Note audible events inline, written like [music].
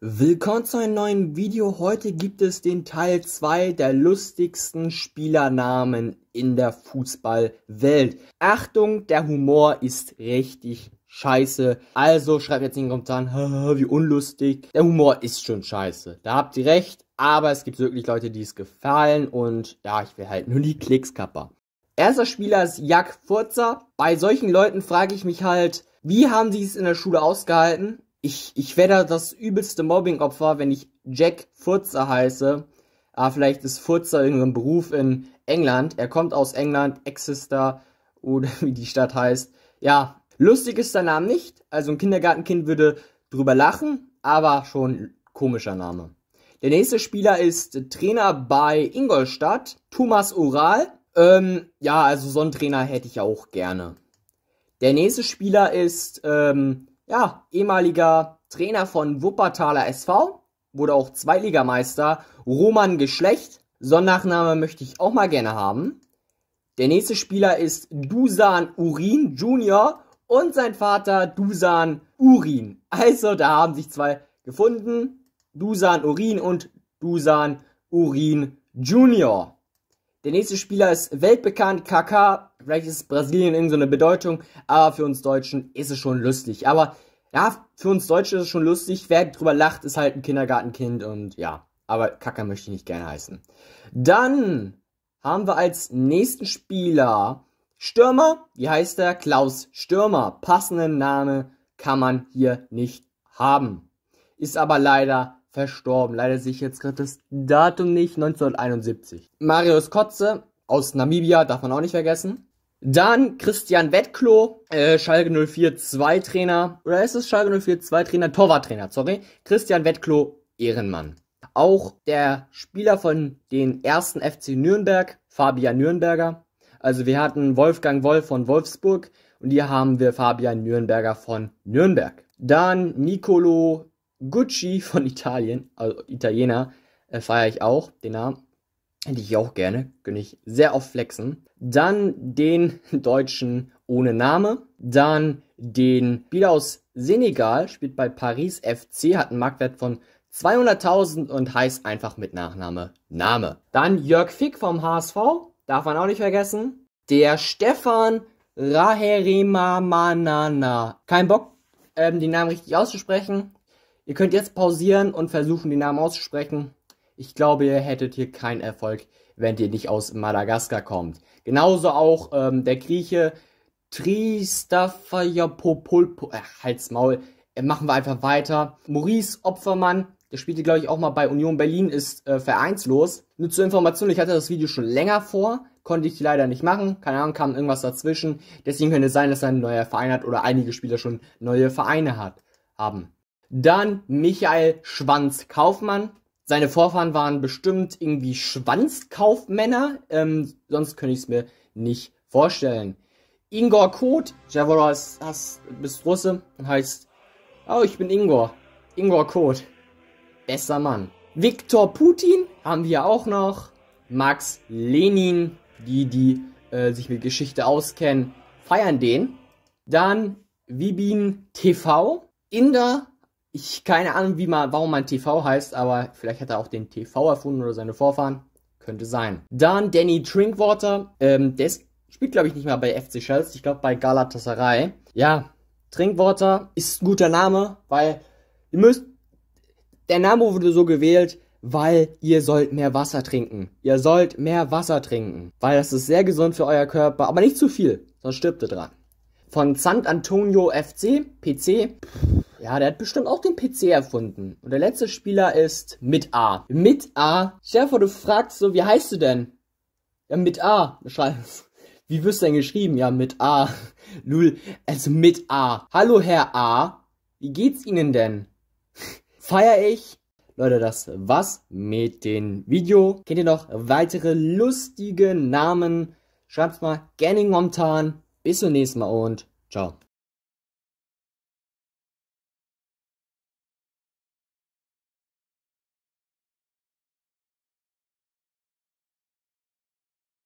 Willkommen zu einem neuen Video. Heute gibt es den Teil 2 der lustigsten Spielernamen in der Fußballwelt. Achtung, der Humor ist richtig scheiße. Also schreibt jetzt in den Kommentaren, [laughs] wie unlustig. Der Humor ist schon scheiße. Da habt ihr recht. Aber es gibt wirklich Leute, die es gefallen. Und ja, ich will halt nur die Klicks kapper. Erster Spieler ist Jack Furzer. Bei solchen Leuten frage ich mich halt, wie haben sie es in der Schule ausgehalten? Ich, ich wäre das übelste Mobbing-Opfer, wenn ich Jack Furzer heiße. Ah, vielleicht ist Furzer irgendein Beruf in England. Er kommt aus England, Exeter oder [laughs] wie die Stadt heißt. Ja, lustig ist der Name nicht. Also ein Kindergartenkind würde drüber lachen, aber schon komischer Name. Der nächste Spieler ist Trainer bei Ingolstadt, Thomas Oral. Ähm, ja, also so einen Trainer hätte ich auch gerne. Der nächste Spieler ist ähm, ja, ehemaliger Trainer von Wuppertaler SV, wurde auch Zweitligameister, Roman Geschlecht. Sonnachname möchte ich auch mal gerne haben. Der nächste Spieler ist Dusan Urin Junior und sein Vater Dusan Urin. Also, da haben sich zwei gefunden. Dusan Urin und Dusan Urin Junior. Der nächste Spieler ist weltbekannt, KK. Vielleicht ist Brasilien irgendeine Bedeutung, aber für uns Deutschen ist es schon lustig. Aber ja, für uns Deutsche ist es schon lustig. Wer drüber lacht, ist halt ein Kindergartenkind und ja. Aber KK möchte ich nicht gerne heißen. Dann haben wir als nächsten Spieler Stürmer. Wie heißt er? Klaus Stürmer. Passenden Name kann man hier nicht haben. Ist aber leider verstorben. Leider sehe ich jetzt gerade das Datum nicht. 1971. Marius Kotze aus Namibia, darf man auch nicht vergessen. Dann Christian Wettklo, äh, Schalke 04 2 Trainer. Oder ist es Schalke 04 2 Trainer? Torwarttrainer, sorry. Christian Wettklo, Ehrenmann. Auch der Spieler von den ersten FC Nürnberg, Fabian Nürnberger. Also wir hatten Wolfgang Wolf von Wolfsburg und hier haben wir Fabian Nürnberger von Nürnberg. Dann Nicolo Gucci von Italien, also Italiener, äh, feiere ich auch, den Namen. Hätte ich auch gerne, könnte ich sehr oft flexen. Dann den [laughs] Deutschen ohne Name. Dann den Spieler aus Senegal, spielt bei Paris FC, hat einen Marktwert von 200.000 und heißt einfach mit Nachname Name. Dann Jörg Fick vom HSV, darf man auch nicht vergessen. Der Stefan Raherimamanana. Kein Bock, ähm, den Namen richtig auszusprechen. Ihr könnt jetzt pausieren und versuchen, den Namen auszusprechen. Ich glaube, ihr hättet hier keinen Erfolg, wenn ihr nicht aus Madagaskar kommt. Genauso auch ähm, der Grieche Tristafayapopulpo. Äh, halt's Maul. Äh, machen wir einfach weiter. Maurice Opfermann, der spielte, glaube ich, auch mal bei Union Berlin, ist äh, vereinslos. Nur zur Information, ich hatte das Video schon länger vor, konnte ich leider nicht machen. Keine Ahnung, kam irgendwas dazwischen. Deswegen könnte es sein, dass er ein neuer Verein hat oder einige Spieler schon neue Vereine hat, haben. Dann Michael Schwanz Kaufmann. Seine Vorfahren waren bestimmt irgendwie Schwanzkaufmänner. Ähm, sonst könnte ich es mir nicht vorstellen. Ingor Kot, Javora hast, bist Russe und heißt, oh, ich bin Ingor. Ingor Kot. Bester Mann. Viktor Putin haben wir auch noch. Max Lenin, die, die äh, sich mit Geschichte auskennen, feiern den. Dann Vibin TV. Inder ich keine Ahnung, wie man, warum man TV heißt, aber vielleicht hat er auch den TV erfunden oder seine Vorfahren. Könnte sein. Dann Danny Drinkwater. Ähm, der spielt, glaube ich, nicht mehr bei FC Chelsea. Ich glaube bei Galatasaray. Ja, Drinkwater ist ein guter Name, weil ihr müsst. Der Name wurde so gewählt, weil ihr sollt mehr Wasser trinken. Ihr sollt mehr Wasser trinken. Weil das ist sehr gesund für euer Körper, aber nicht zu viel, sonst stirbt ihr dran. Von San Antonio FC, PC. Ja, der hat bestimmt auch den PC erfunden. Und der letzte Spieler ist mit A. Mit A. Stell du fragst so, wie heißt du denn? Ja, mit A. [laughs] Wie wirst du denn geschrieben? Ja, mit A. [laughs] Lul, also mit A. Hallo, Herr A. Wie geht's Ihnen denn? [laughs] Feier ich? Leute, das war's mit dem Video. Kennt ihr noch weitere lustige Namen? Schreibt's mal gerne Kommentaren. Bis zum nächsten Mal und ciao.